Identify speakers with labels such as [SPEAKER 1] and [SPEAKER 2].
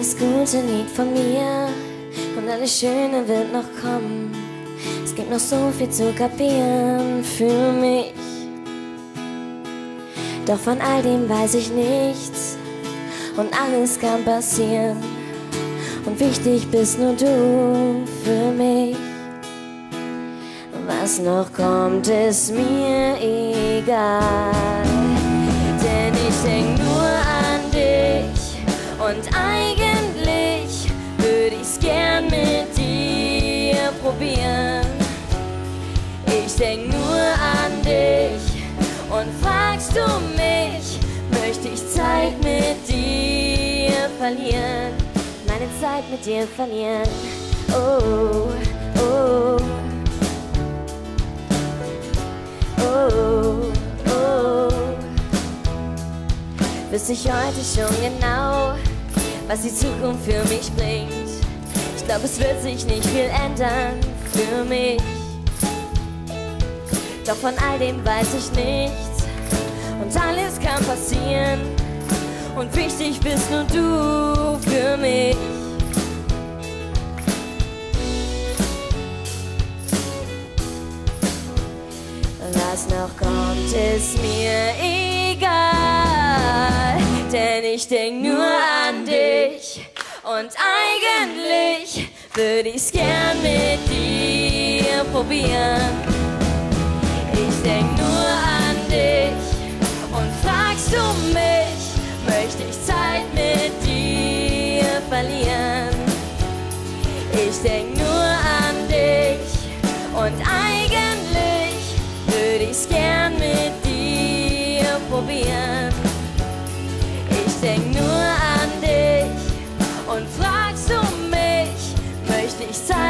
[SPEAKER 1] Gute liegt von mir und alles Schöne wird noch kommen. Es gibt noch so viel zu kapieren für mich. Doch von all dem weiß ich nichts und alles kann passieren. Und wichtig bist nur du für mich. Was noch kommt, ist mir egal. Denn ich denk nur an dich und eigentlich denk nur an dich und fragst du mich, möchte ich Zeit mit dir verlieren? Meine Zeit mit dir verlieren. Oh, oh. Oh, oh. Wüsste ich heute schon genau, was die Zukunft für mich bringt. Ich glaube, es wird sich nicht viel ändern für mich. Doch von all dem weiß ich nichts und alles kann passieren. Und wichtig bist nur du für mich. Was noch kommt, ist mir egal. Denn ich denk nur an dich. Und eigentlich würde ich's gern mit dir probieren. Denk nur an dich. Und fragst du mich, möchte ich Zeit mit dir verlieren? Ich denk nur an dich. Und eigentlich würde ich's gern mit dir probieren. Ich denk nur an dich und fragst du mich, möchte ich Zeit